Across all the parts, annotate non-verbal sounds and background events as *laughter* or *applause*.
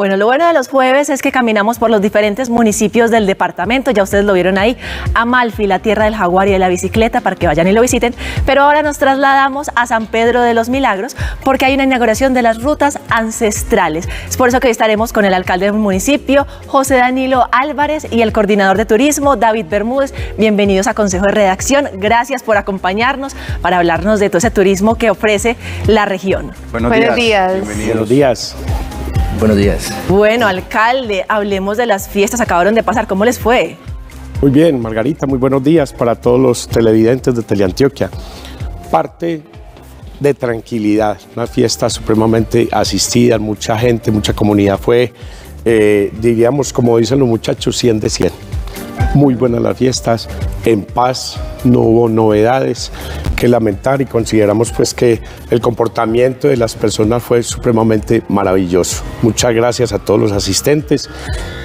Bueno, lo bueno de los jueves es que caminamos por los diferentes municipios del departamento, ya ustedes lo vieron ahí, Amalfi, la tierra del jaguar y de la bicicleta, para que vayan y lo visiten, pero ahora nos trasladamos a San Pedro de los Milagros porque hay una inauguración de las rutas ancestrales. Es por eso que hoy estaremos con el alcalde del municipio, José Danilo Álvarez, y el coordinador de turismo, David Bermúdez. Bienvenidos a Consejo de Redacción, gracias por acompañarnos para hablarnos de todo ese turismo que ofrece la región. Buenos, días. días. Buenos días. Buenos días. Bueno, alcalde, hablemos de las fiestas, acabaron de pasar, ¿cómo les fue? Muy bien, Margarita, muy buenos días para todos los televidentes de Teleantioquia. Parte de tranquilidad, una fiesta supremamente asistida, mucha gente, mucha comunidad fue, eh, diríamos, como dicen los muchachos, 100 de 100 muy buenas las fiestas, en paz, no hubo novedades que lamentar y consideramos pues que el comportamiento de las personas fue supremamente maravilloso. Muchas gracias a todos los asistentes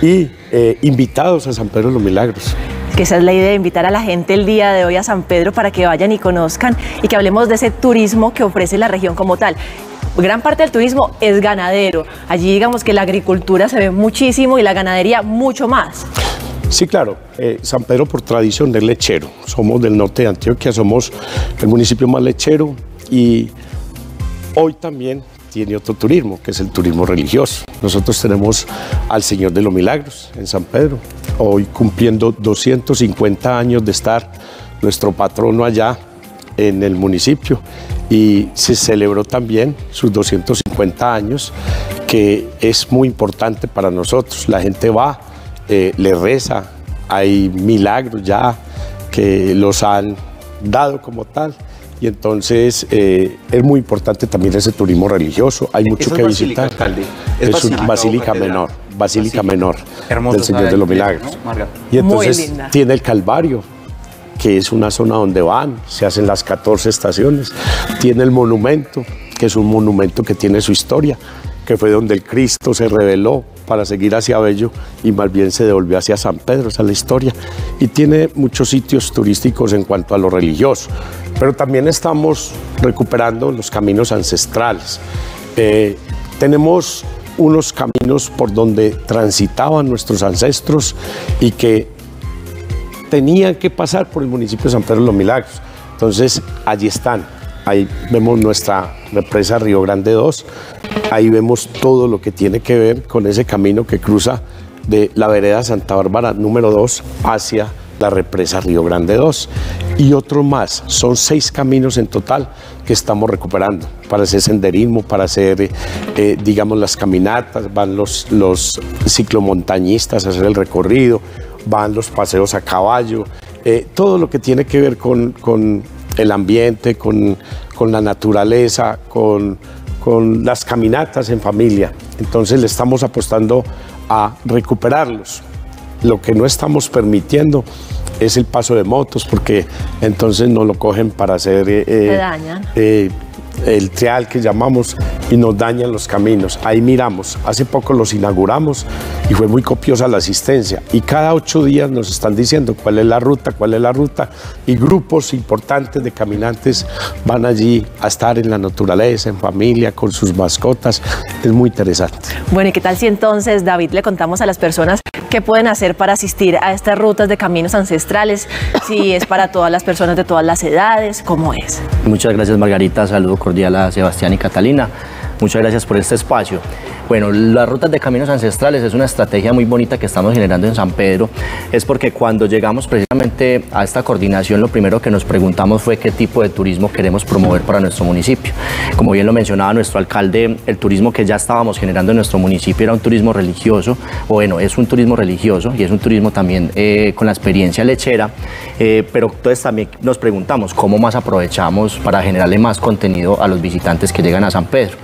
y eh, invitados a San Pedro de los Milagros que esa es la idea, invitar a la gente el día de hoy a San Pedro para que vayan y conozcan y que hablemos de ese turismo que ofrece la región como tal gran parte del turismo es ganadero. Allí digamos que la agricultura se ve muchísimo y la ganadería mucho más. Sí, claro. Eh, San Pedro por tradición es lechero. Somos del norte de Antioquia, somos el municipio más lechero y hoy también tiene otro turismo, que es el turismo religioso. Nosotros tenemos al Señor de los Milagros en San Pedro, hoy cumpliendo 250 años de estar nuestro patrono allá en el municipio y se celebró también sus 250 años, que es muy importante para nosotros. La gente va eh, le reza, hay milagros ya que los han dado como tal. Y entonces eh, es muy importante también ese turismo religioso. Hay mucho que visitar. Es, una basílica menor, basílica menor del Señor de los Milagros. Y entonces tiene el Calvario, que es una zona donde van, se hacen las 14 estaciones. Tiene el monumento, que es un monumento que tiene su historia, que fue donde el Cristo se reveló para seguir hacia Bello y más bien se devolvió hacia San Pedro, esa es la historia. Y tiene muchos sitios turísticos en cuanto a lo religioso, pero también estamos recuperando los caminos ancestrales. Eh, tenemos unos caminos por donde transitaban nuestros ancestros y que tenían que pasar por el municipio de San Pedro de los Milagros. Entonces, allí están. Ahí vemos nuestra represa Río Grande 2, Ahí vemos todo lo que tiene que ver con ese camino que cruza de la vereda Santa Bárbara número 2 hacia la represa Río Grande 2 y otro más. Son seis caminos en total que estamos recuperando para hacer senderismo, para hacer, eh, digamos, las caminatas, van los, ciclomontañistas a hacer el recorrido, van los paseos a caballo, eh, todo lo que tiene que ver con, con el ambiente, con, con la naturaleza, con con las caminatas en familia. Entonces le estamos apostando a recuperarlos. Lo que no estamos permitiendo es el paso de motos, porque entonces no lo cogen para hacer eh, eh, el trial que llamamos y nos dañan los caminos. Ahí miramos, hace poco los inauguramos y fue muy copiosa la asistencia y cada ocho días nos están diciendo cuál es la ruta, cuál es la ruta y grupos importantes de caminantes van allí a estar en la naturaleza, en familia, con sus mascotas. Es muy interesante. Bueno, ¿y qué tal si entonces, David, le contamos a las personas qué pueden hacer para asistir a estas rutas de caminos ancestrales? Si es para todas las personas de todas las edades, ¿cómo es? Muchas gracias, Margarita. Saludo cordial a Sebastián y Catalina. Muchas gracias por este espacio. Bueno, las rutas de caminos ancestrales es una estrategia muy bonita que estamos generando en San Pedro. Es porque cuando llegamos precisamente a esta coordinación, lo primero que nos preguntamos fue qué tipo de turismo queremos promover para nuestro municipio. Como bien lo mencionaba nuestro alcalde, el turismo que ya estábamos generando en nuestro municipio era un turismo religioso, bueno, es un turismo religioso y es un turismo también eh, con la experiencia lechera, eh, pero entonces también nos preguntamos cómo más aprovechamos para generarle más contenido a los visitantes que llegan a San Pedro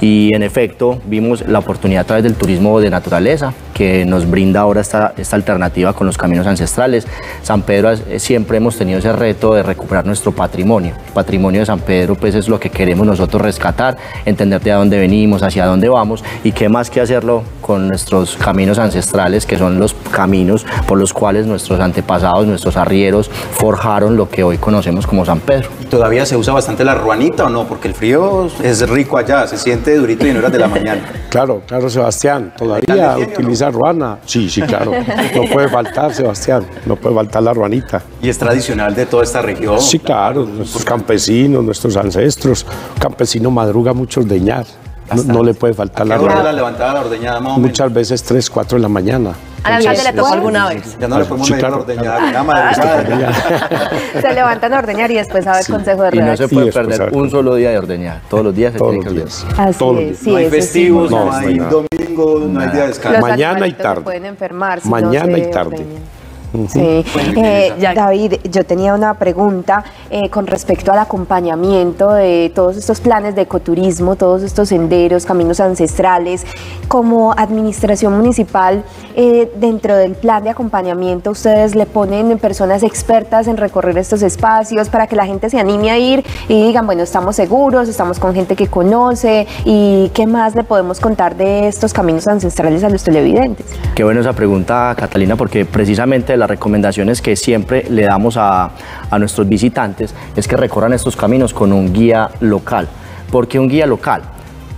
y en efecto vimos la oportunidad a través del turismo de naturaleza que nos brinda ahora esta, esta alternativa con los caminos ancestrales. San Pedro eh, siempre hemos tenido ese reto de recuperar nuestro patrimonio. El patrimonio de San Pedro pues es lo que queremos nosotros rescatar, entender de dónde venimos, hacia dónde vamos y qué más que hacerlo con nuestros caminos ancestrales que son los caminos por los cuales nuestros antepasados, nuestros arrieros forjaron lo que hoy conocemos como San Pedro. ¿Todavía se usa bastante la ruanita o no? Porque el frío es rico allá, se paciente de Durito y en horas de la mañana. *laughs* Claro, claro, Sebastián. ¿Todavía utiliza ruana? Sí, sí, claro. No puede faltar, Sebastián. No puede faltar la ruanita. ¿Y es tradicional de toda esta región? Sí, claro. Nuestros campesinos, nuestros ancestros. campesino madruga mucho ordeñar. No, no, le puede faltar la la levantada la ordeñada más Muchas veces 3, 4 de la mañana. ¿Al alcalde le tocó alguna vez? Ya no le podemos medir claro. ordeñada. *laughs* Se levantan a ordeñar y después a ver sí. consejo de redacción. Y no se puede perder un solo día de ordeñar. Todos los días se Todos tiene que los ordeñar. días. Así Todos los es, días. sí, no hay sí. festivos, No, no, hay hay nada. domingo, no hay día de descanso. Mañana y tarde. pueden enfermar Mañana y tarde. Sí. Eh. David, yo tenía una pregunta eh, con respecto al acompañamiento de todos estos planes de ecoturismo, todos estos senderos, caminos ancestrales. Como administración municipal, eh, dentro del plan de acompañamiento, ustedes le ponen personas expertas en recorrer estos espacios para que la gente se anime a ir y digan, bueno, estamos seguros, estamos con gente que conoce y qué más le podemos contar de estos caminos ancestrales a los televidentes. Qué buena esa pregunta, Catalina, porque precisamente las recomendaciones que siempre le damos a, a nuestros visitantes es que recorran estos caminos con un guía local. ¿Por qué un guía local?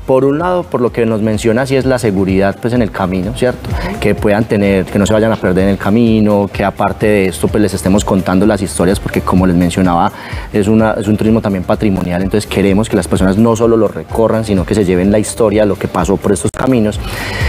Por un lado, por lo que nos menciona, sí es la seguridad pues, en el camino, ¿cierto? Que puedan tener, que no se vayan a perder en el camino, que aparte de esto pues les estemos contando las historias, porque como les mencionaba, es, una, es un turismo también patrimonial, entonces queremos que las personas no solo lo recorran, sino que se lleven la historia, lo que pasó por estos caminos,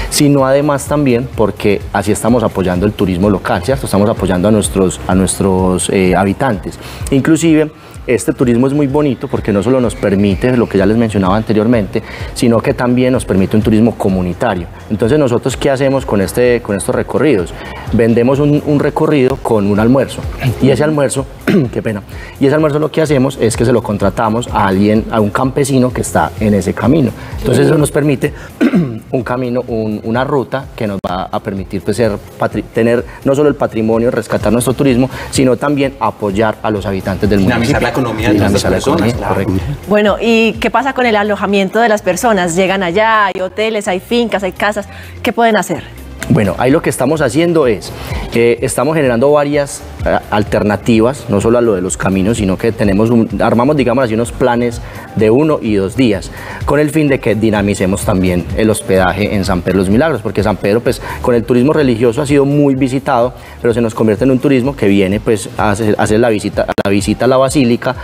sino además también porque así estamos apoyando el turismo local, ¿cierto? Estamos apoyando a nuestros, a nuestros eh, habitantes. Inclusive, este turismo es muy bonito porque no solo nos permite lo que ya les mencionaba anteriormente, sino que también nos permite un turismo comunitario. Entonces nosotros, ¿qué hacemos con, este, con estos recorridos? Vendemos un, un recorrido con un almuerzo y ese almuerzo, *clears throat* qué pena, y ese almuerzo lo que hacemos es que se lo contratamos a alguien, a un campesino que está en ese camino. Entonces eso nos permite *clears throat* un camino, un- una ruta que nos va a permitir pues, ser patri- tener no solo el patrimonio, rescatar nuestro turismo, sino también apoyar a los habitantes del municipio. La economía de todas Dinamizar la estas economía, personas, claro. Bueno, ¿y qué pasa con el alojamiento de las personas? Llegan allá, hay hoteles, hay fincas, hay casas. ¿Qué pueden hacer? Bueno, ahí lo que estamos haciendo es, eh, estamos generando varias eh, alternativas, no solo a lo de los caminos, sino que tenemos un- armamos, digamos así, unos planes de uno y dos días, con el fin de que dinamicemos también el hospedaje en San Pedro los Milagros, porque San Pedro, pues, con el turismo religioso ha sido muy visitado, pero se nos convierte en un turismo que viene, pues, a hacer, la, visita, la visita a la basílica,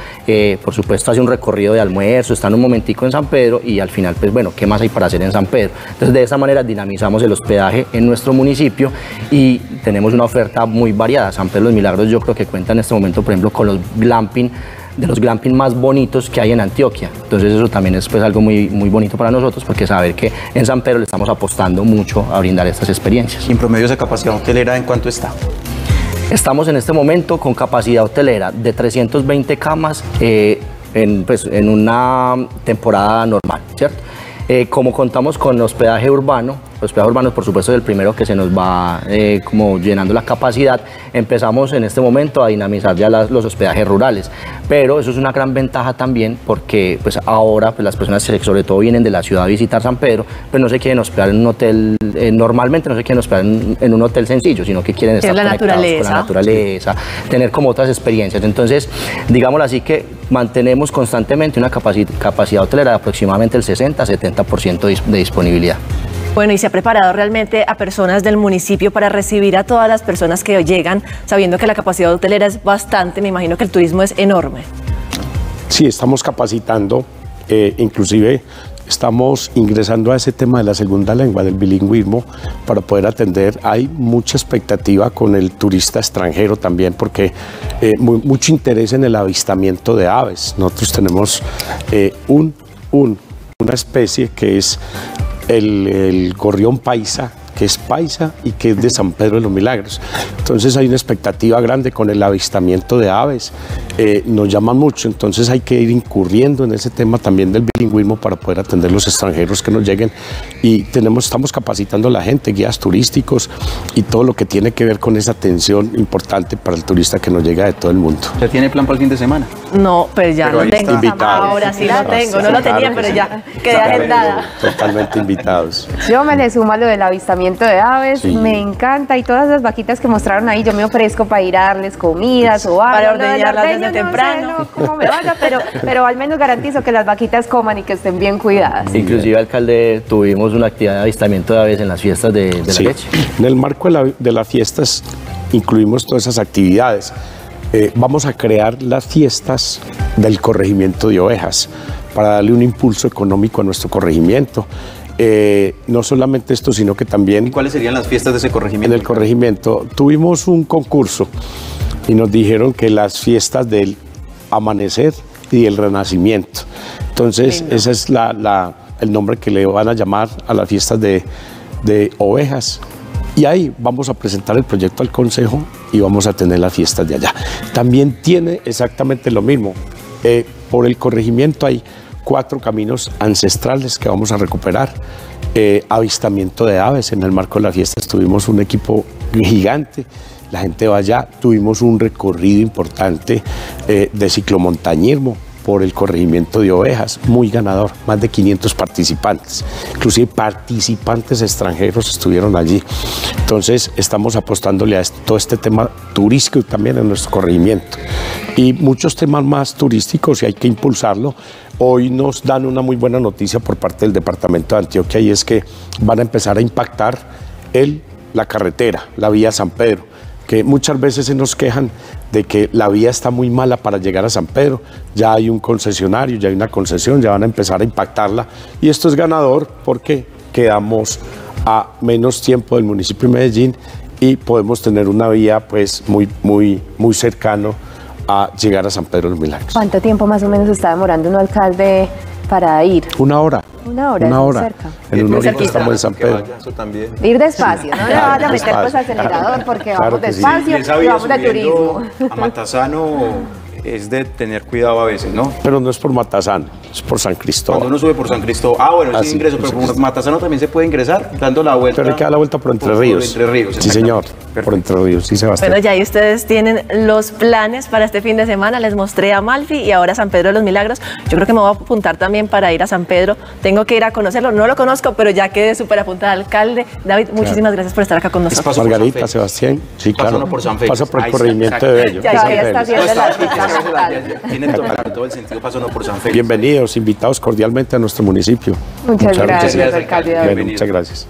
por supuesto, hace un recorrido de almuerzo, están un momentico en San Pedro y al final, pues, bueno, ¿qué más hay para hacer en San Pedro? Entonces, de esa manera dinamizamos el hospedaje en nuestro municipio y tenemos una oferta muy variada. San Pedro los Milagros yo creo que cuenta en este momento, por ejemplo, con los glamping, de los glamping más bonitos que hay en Antioquia. Entonces eso también es pues algo muy, muy bonito para nosotros porque saber que en San Pedro le estamos apostando mucho a brindar estas experiencias. Y en promedio esa capacidad hotelera, ¿en cuánto está? Estamos en este momento con capacidad hotelera de 320 camas eh, en, pues, en una temporada normal, ¿cierto? Eh, como contamos con hospedaje urbano, hospedaje urbano por supuesto es el primero que se nos va eh, como llenando la capacidad, empezamos en este momento a dinamizar ya las- los hospedajes rurales, pero eso es una gran ventaja también porque pues ahora pues, las personas que sobre todo vienen de la ciudad a visitar San Pedro, pues no se quieren hospedar en un hotel, eh, normalmente no se quieren hospedar en, en un hotel sencillo, sino que quieren estar es la conectados con naturaleza. la naturaleza, tener como otras experiencias. Entonces, digámoslo así que mantenemos constantemente una capaci- capacidad hotelera de aproximadamente el 60-70% dis- de disponibilidad. Bueno, y se ha preparado realmente a personas del municipio para recibir a todas las personas que llegan, sabiendo que la capacidad hotelera es bastante, me imagino que el turismo es enorme. Sí, estamos capacitando, eh, inclusive estamos ingresando a ese tema de la segunda lengua, del bilingüismo, para poder atender. Hay mucha expectativa con el turista extranjero también, porque eh, mu- mucho interés en el avistamiento de aves. Nosotros tenemos eh, un, un- una especie que es el, el gorrión paisa, que es paisa y que es de San Pedro de los Milagros. Entonces hay una expectativa grande con el avistamiento de aves, eh, nos llaman mucho, entonces hay que ir incurriendo en ese tema también del bilingüismo para poder atender los extranjeros que nos lleguen y tenemos, estamos capacitando a la gente, guías turísticos y todo lo que tiene que ver con esa atención importante para el turista que nos llega de todo el mundo. ¿Ya tiene plan para el fin de semana? No, pues ya Pero ahí tengo. Invitados. Ahora sí la tengo. No lo tenía, pero ya quedé agendada. Totalmente invitados. Yo me le sumo a lo del avistamiento de aves, Sí. me encanta y todas las vaquitas que mostraron ahí, yo me ofrezco para ir a darles comidas o algo. Para ordeñarlas desde no sé, temprano. no, cómo me vaya, pero, *laughs* pero al menos garantizo que las vaquitas coman y que estén bien cuidadas. Inclusive, alcalde, tuvimos una actividad de avistamiento de aves en las fiestas de, de Sí. la leche. En el marco de, la- de las fiestas incluimos todas esas actividades. Eh, vamos a crear las fiestas del corregimiento de ovejas para darle un impulso económico a nuestro corregimiento. Eh, no solamente esto, sino que también ¿Y cuáles serían las fiestas de ese en corregimiento? el corregimiento tuvimos un concurso y nos dijeron que las fiestas del amanecer y el renacimiento. Entonces, ese es la- la- el nombre que le van a llamar a las fiestas de, de ovejas. Y ahí vamos a presentar el proyecto al Consejo y vamos a tener las fiestas de allá. También tiene exactamente lo mismo. Eh, por el corregimiento hay cuatro caminos ancestrales que vamos a recuperar. Eh, avistamiento de aves. En el marco de la fiesta tuvimos un equipo gigante. La gente va allá. Tuvimos un recorrido importante eh, de ciclomontañismo por el corregimiento de ovejas, muy ganador, más de 500 participantes, inclusive participantes extranjeros estuvieron allí. Entonces estamos apostándole a todo este tema turístico también en nuestro corregimiento y muchos temas más turísticos y hay que impulsarlo. Hoy nos dan una muy buena noticia por parte del departamento de Antioquia y es que van a empezar a impactar el, la carretera, la vía San Pedro que muchas veces se nos quejan de que la vía está muy mala para llegar a San Pedro. Ya hay un concesionario, ya hay una concesión, ya van a empezar a impactarla. Y esto es ganador porque quedamos a menos tiempo del municipio de Medellín y podemos tener una vía pues muy, muy, muy cercano a llegar a San Pedro de los Milagros. ¿Cuánto tiempo más o menos está demorando un alcalde para ir? Una hora. Una hora, Una hora. cerca. En una cerquita. estamos en San Pedro. vaya, Eso también. Ir despacio, no le Claro, a meter despacio. pues acelerador porque Claro vamos sí. despacio Y vamos de turismo. a Matasano es de tener cuidado a veces, ¿no? Pero no es por Matazán, es por San Cuando Cristóbal. uno sube por San Cristóbal. Ah, bueno, Ah, sí, sí, ingreso, por pero por Matasano también se puede ingresar dando la vuelta. Pero hay que dar la vuelta por Entre Ríos. Entre Ríos, Sí, señor. Por Entre Ríos, sí, Sebastián. Bueno, ya ahí ustedes tienen los planes para este fin de semana. Les mostré a Malfi y ahora San Pedro de los Milagros. Yo creo que me voy a apuntar también para ir a San Pedro. Tengo que ir a conocerlo. No lo conozco, pero ya quedé súper apuntada alcalde. David, muchísimas gracias por estar acá con nosotros. paso por Margarita. Sebastián, sí, Pasa claro. por San Félix. Pasa por el corregimiento de Bello. Ya, ya está bien. Tiene todo, el sentido, pasa uno por San Félix. Bienvenidos, invitados cordialmente a nuestro municipio. Muchas gracias, gracias, alcalde. Bueno, muchas gracias.